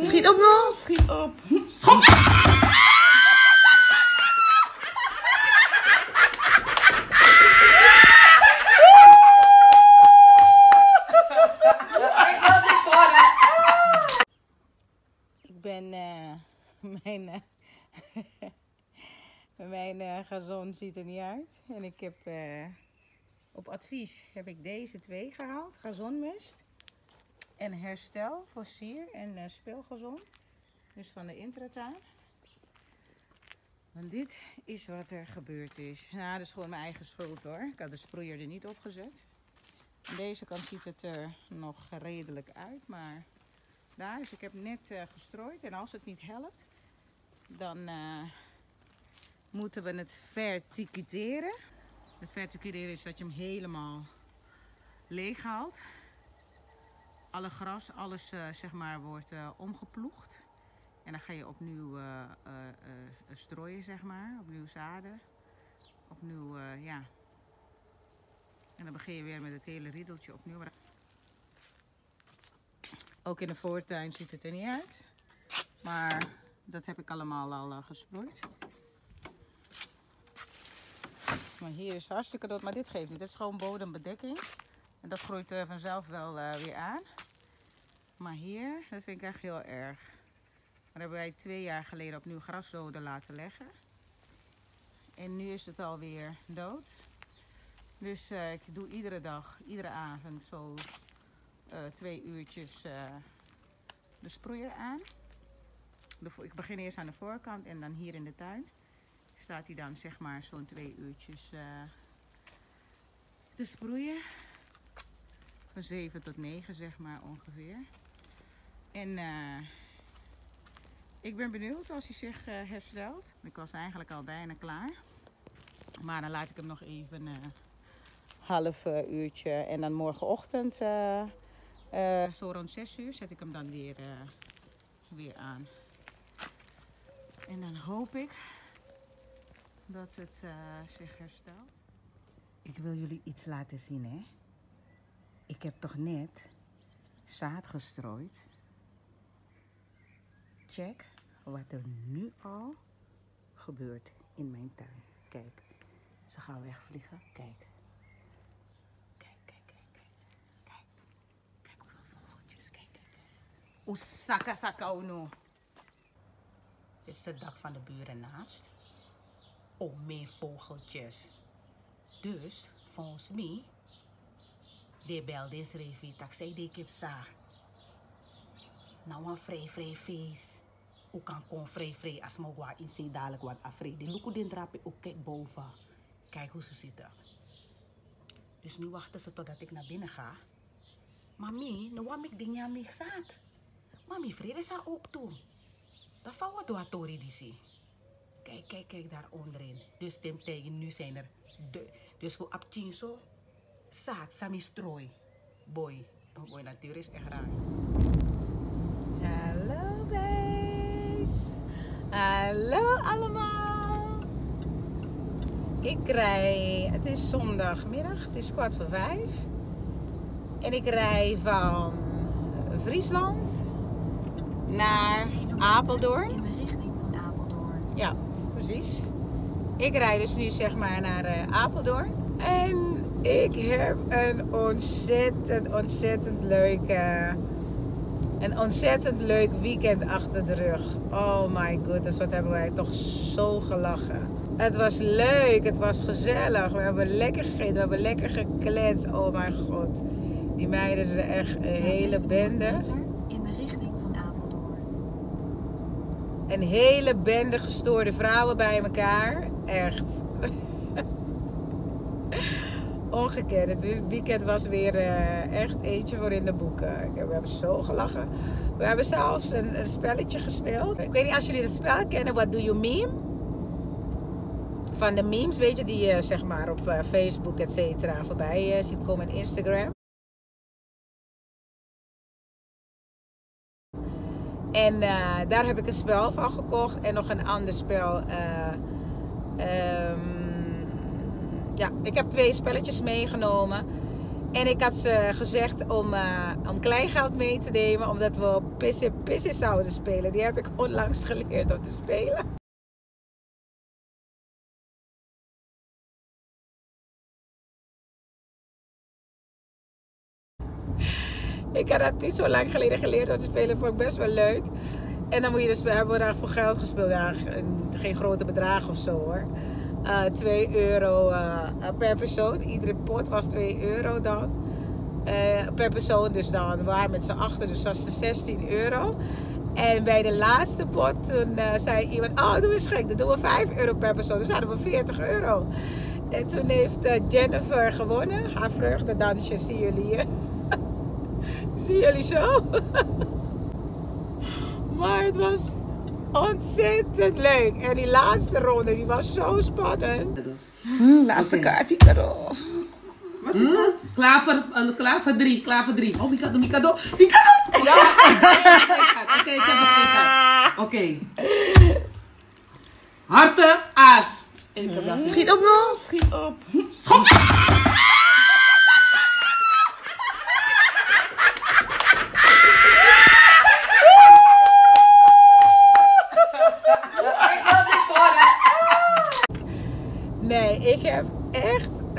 Schiet op nog! Schiet op. Ik ben eh, mijn eh, mijn eh, gazon ziet er niet uit en ik heb op advies heb ik deze twee gehaald, gazonmest en herstel voor en eh, speelgazon, dus van de intratuin. Want dit is wat er gebeurd is. Nou, dat is gewoon mijn eigen schuld hoor. Ik had de sproeier er niet op gezet. Deze kant ziet het er nog redelijk uit, maar daar. Dus ik heb net eh, gestrooid en als het niet helpt, dan eh, moeten we het verticuteren. Het verticuteren is dat je hem helemaal leeg haalt. Alle gras, alles eh, zeg maar wordt eh, omgeploegd. En dan ga je opnieuw eh, strooien, zeg maar. Opnieuw zaden. Opnieuw, ja. En dan begin je weer met het hele riedeltje opnieuw. Ook in de voortuin ziet het er niet uit. Maar dat heb ik allemaal al gesproeid. Maar hier is hartstikke dood, maar dit geeft niet. Het is gewoon bodembedekking. En dat groeit uh, vanzelf wel uh, weer aan. Maar hier, dat vind ik echt heel erg. Daar hebben wij twee jaar geleden opnieuw graszoden laten leggen. En nu is het alweer dood. Dus uh, ik doe iedere dag, iedere avond zo twee uurtjes de sproeier aan. De, ik begin eerst aan de voorkant en dan hier in de tuin staat hij dan zeg maar zo'n twee uurtjes te sproeien. Van 7 tot 9 zeg maar ongeveer. En ik ben benieuwd als hij zich herstelt. Ik was eigenlijk al bijna klaar. Maar dan laat ik hem nog even een half uurtje en dan morgenochtend zo rond 6 uur zet ik hem dan weer, weer aan. En dan hoop ik dat het zich herstelt. Ik wil jullie iets laten zien, hè. Ik heb toch net zaad gestrooid. Check wat er nu al gebeurt in mijn tuin. Kijk, ze gaan wegvliegen. Kijk. Osaka saka uno. Dit is het dak van de buren naast. Oh, meer vogeltjes. Dus, volgens mij, de bel deze revi tak zei de kip sa. Nou een vrij vrij feest. Hoe kan kon vrij vrij als mogwa in zee dadelijk wat afreden. De luku den drape ook kijk boven. Kijk hoe ze zitten. Dus nu wachten ze totdat ik naar binnen ga. Mami, nou wat ik dingen aan mij gezegd. Mami, vrede is ook toe. Dat wat door Tori die zie. Kijk, kijk, kijk daar onderin. Dus tegen nu zijn er de. Dus voor Abchinso, zaad, sami strooi. Boy. Oh boy, natuurlijk is echt raar. Hallo guys. Hallo allemaal. Ik rij, het is zondagmiddag, het is kwart voor vijf. En ik rij van Friesland naar Apeldoorn. In de richting van Apeldoorn. Ja, precies. Ik rijd dus nu zeg maar naar uh, Apeldoorn. En ik heb een ontzettend, ontzettend leuke, een ontzettend leuk weekend achter de rug. Oh my goodness, wat hebben wij toch zo gelachen. Het was leuk, het was gezellig. We hebben lekker gegeten, we hebben lekker gekletst. Oh mijn god. Die meiden zijn echt een hele bende. In de richting van Apeldoorn. Een hele bende gestoorde vrouwen bij elkaar. Echt. Ongekend. Het weekend was weer uh, echt eentje voor in de boeken. We hebben zo gelachen. We hebben zelfs een, spelletje gespeeld. Ik weet niet als jullie het spel kennen. What do you meme? Van de memes, weet je, die je zeg maar op uh, Facebook, et cetera, voorbij ziet komen en Instagram. En daar heb ik een spel van gekocht en nog een ander spel. Um, ja, ik heb twee spelletjes meegenomen. En ik had ze gezegd om, eh, om kleingeld mee te nemen, omdat we pissen pissen zouden spelen. Die heb ik onlangs geleerd om te spelen. Ik had dat niet zo lang geleden geleerd om te spelen. Vond ik best wel leuk. En dan moet je dus, hebben we daar voor geld gespeeld. Ja, geen grote bedrag of zo hoor. Uh, 2 euro uh, per persoon. Iedere pot was 2 euro dan. Uh, per persoon. Dus dan waren met z'n achter. Dus was het 16 euro. En bij de laatste pot toen zei iemand: Oh, doe eens gek. Dan doen we 5 euro per persoon. Dus hadden we 40 euro. En toen heeft Jennifer gewonnen. Haar vreugdedansje zien jullie hier. zien jullie zo? maar het was ontzettend leuk. En die laatste ronde, die was zo spannend. Mm, laatste Oké. kaartje, Caro. Wat is dat? Klaar voor, uh, klaar voor drie, klaar voor drie. Oh, Mikado, Mikado, Mikado! Ja! Oké, ik heb het. Oké. Harten, aas. Schiet op nog. Schiet op. Nee,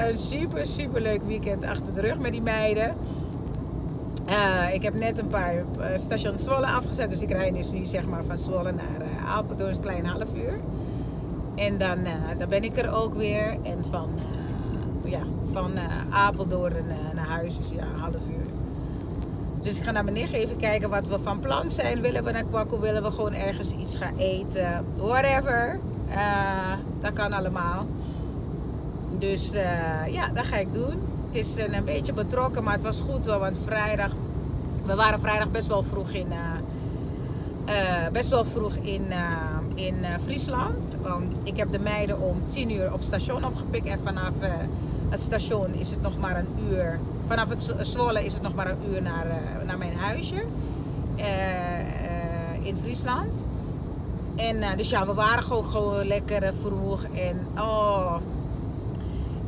een super, super leuk weekend achter de rug met die meiden. Eh, ik heb net een paar uh, stations Zwolle afgezet. Dus ik rijd dus nu zeg maar van Zwolle naar uh, Apeldoorn, een klein half uur. En dan, eh, dan ben ik er ook weer. En van, eh, ja, van eh, Apeldoorn eh, naar huis, dus ja, een half uur. Dus ik ga naar beneden even kijken wat we van plan zijn. Willen we naar Kwakko? Willen we gewoon ergens iets gaan eten? Whatever. Eh, dat kan allemaal. Dus eh, ja, dat ga ik doen. Het is een, beetje betrokken, maar het was goed hoor. Want vrijdag, we waren vrijdag best wel vroeg in, eh, eh, best wel vroeg in, in Friesland. Want ik heb de meiden om 10 uur op station opgepikt. En vanaf het station is het nog maar een uur. Vanaf het Zwolle is het nog maar een uur naar, naar mijn huisje. in Friesland. En dus ja, we waren gewoon, gewoon lekker vroeg. En oh,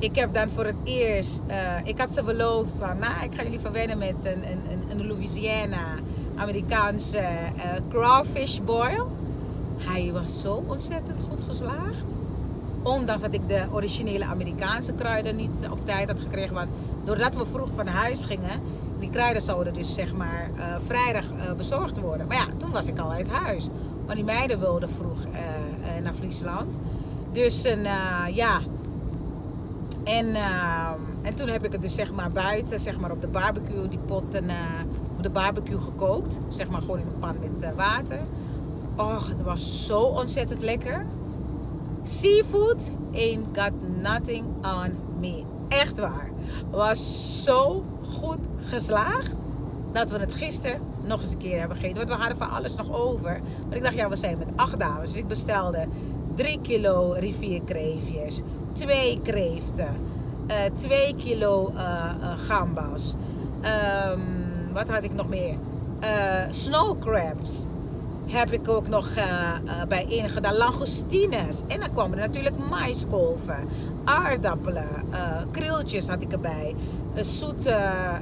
ik heb dan voor het eerst, eh, ik had ze beloofd van, nou, ik ga jullie verwennen met een, een, een, Louisiana Amerikaanse eh, crawfish boil. Hij was zo ontzettend goed geslaagd. Ondanks dat ik de originele Amerikaanse kruiden niet op tijd had gekregen. Want doordat we vroeg van huis gingen, die kruiden zouden dus zeg maar eh, vrijdag bezorgd worden. Maar ja, toen was ik al uit huis. Want die meiden wilden vroeg naar Friesland. Dus een, ja. En, eh, en toen heb ik het dus zeg maar buiten, zeg maar op de barbecue, die potten eh, op de barbecue gekookt. Zeg maar gewoon in een pan met eh, water. Och, dat was zo ontzettend lekker. Seafood ain't got nothing on me. Echt waar. Was zo goed geslaagd dat we het gisteren nog eens een keer hebben gegeten. Want we hadden van alles nog over. Maar ik dacht, ja, we zijn met acht dames. Dus ik bestelde 3 kilo rivierkreefjes, 2 kreeften, eh 2 kilo eh, eh, gambas. Ehm, wat had ik nog meer? Snow crabs heb ik ook nog bij ingedaan. Langoustines. En dan kwamen er natuurlijk maiskolven, aardappelen, krultjes had ik erbij. Zoete eh,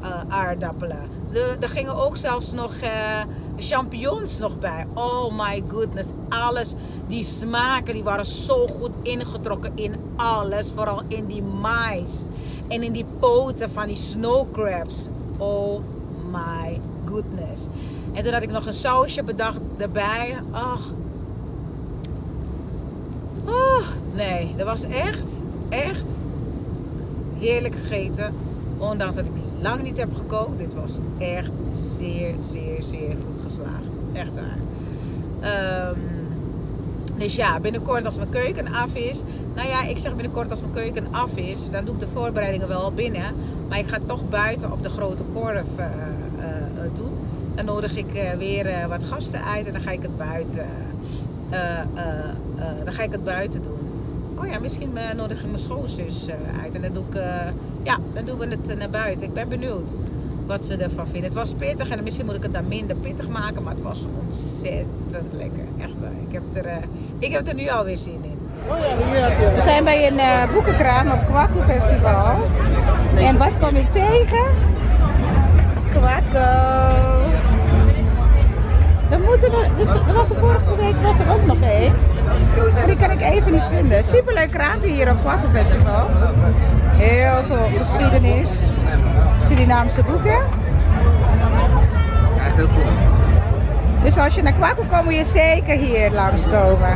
eh, aardappelen. Er, er gingen ook zelfs nog eh, champignons nog bij. Oh my goodness. Alles, die smaken, die waren zo goed ingetrokken in alles. Vooral in die mais. En in die poten van die snow crabs. Oh my goodness. En toen had ik nog een sausje bedacht erbij. Ach. Oh, nee, dat was echt, echt heerlijk gegeten. Ondanks dat ik lang niet heb gekookt. Dit was echt zeer, zeer, zeer goed geslaagd. Echt waar. Ehm, dus ja, binnenkort als mijn keuken af is. Nou ja, ik zeg binnenkort als mijn keuken af is. Dan doe ik de voorbereidingen wel binnen. Maar ik ga toch buiten op de grote korf eh, eh, eh, doen. Dan nodig ik eh, weer eh, wat gasten uit. En dan ga ik het buiten, eh, eh, eh, dan ga ik het buiten doen oh ja, misschien eh, nodig ik mijn schoonzus eh, uit. En dan, doe ik, eh, ja, dan doen we het naar buiten. Ik ben benieuwd wat ze ervan vinden. Het was pittig en misschien moet ik het dan minder pittig maken. Maar het was ontzettend lekker. Echt waar. Ik heb er, ik heb er nu alweer zin in. We zijn bij een boekenkraam op Kwaku Festival. En wat kom ik tegen? Kwakko. Er, moeten er, dus, er was er vorige week was er ook nog één. Die kan ik even niet vinden. Superleuk kraampje hier op Kwakkenfestival. Heel veel geschiedenis. Surinaamse boeken. Ja, heel cool. Dus als je naar Kwaku komt, moet je zeker hier langskomen.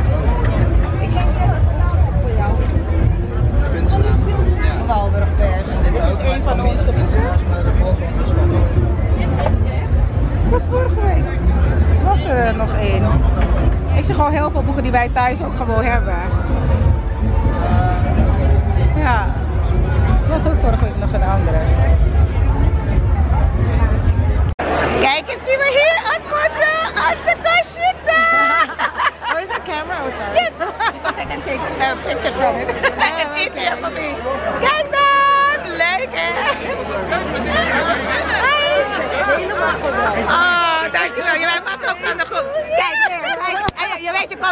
Ik heb voor jou. Kunstenaar. Dit is een van onze boeken. Pas was vorige week. Was er nog één. Ik zie gewoon heel veel boeken die wij thuis ook gewoon hebben.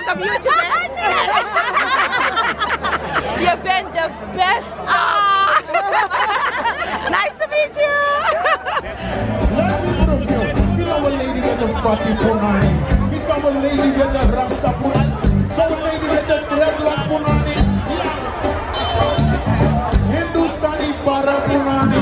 welcome you to You've been the best. Ah. nice to meet you. Let me prove you. You know a lady with the fatty punani. You saw a lady with the rasta punani. Some lady with the dreadlock punani. Yeah. Hindustani para punani.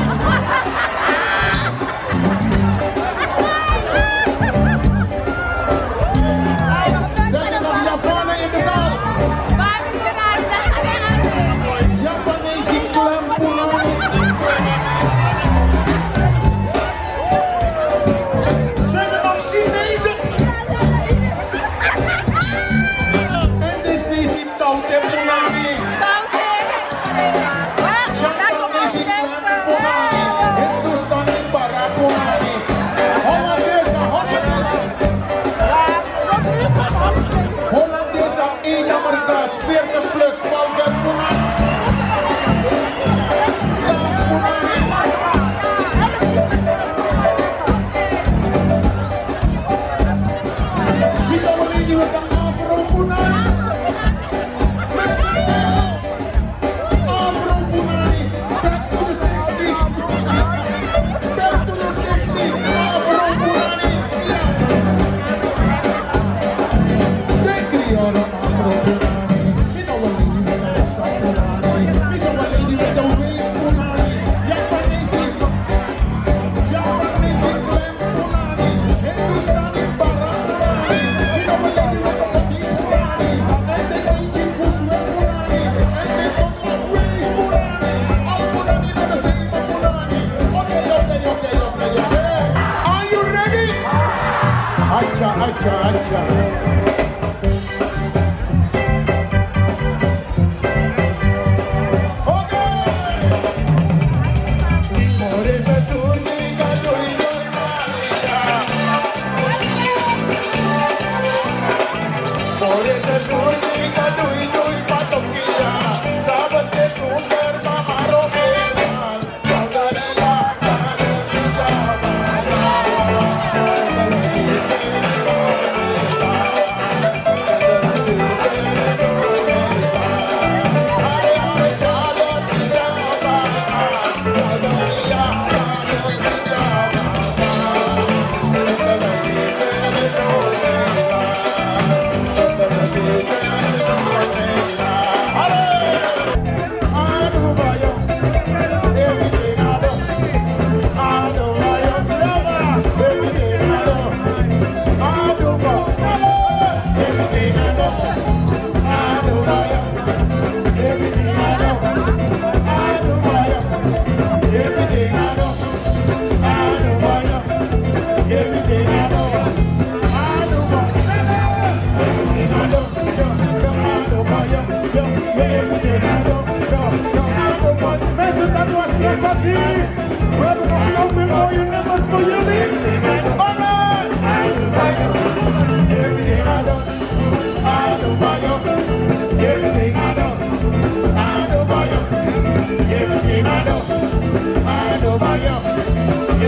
Acha, acha, acha.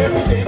everything.